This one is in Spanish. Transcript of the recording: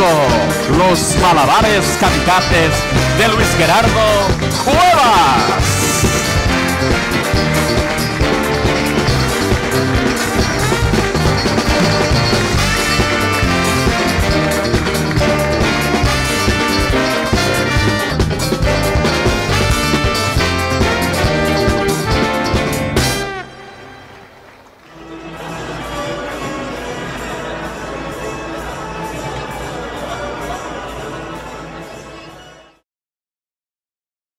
México, los malabares camicates de Luis Gerardo Cuevas.